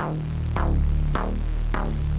Ow, ow, ow, ow.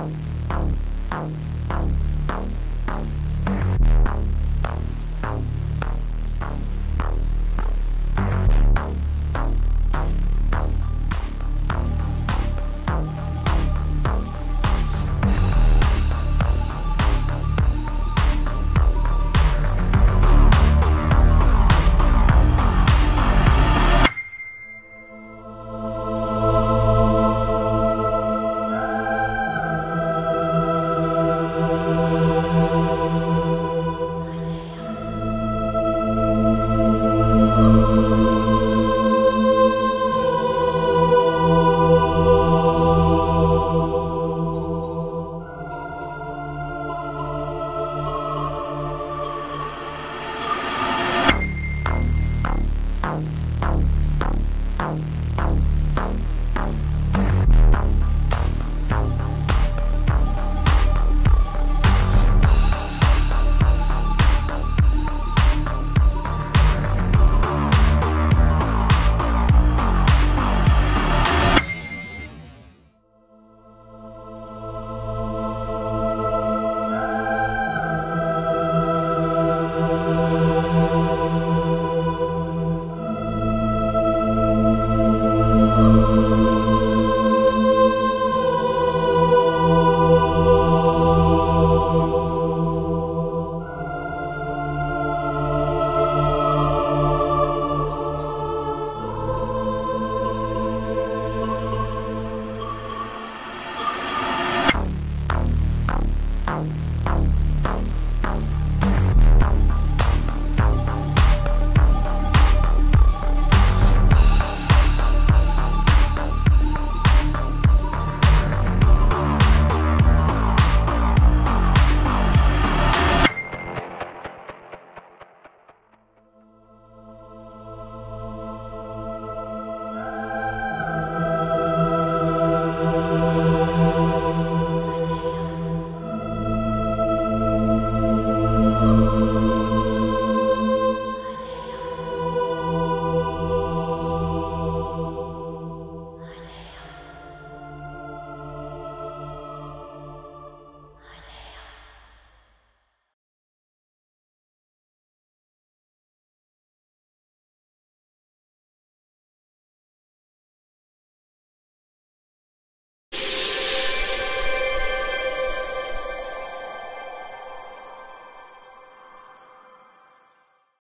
down, down, down.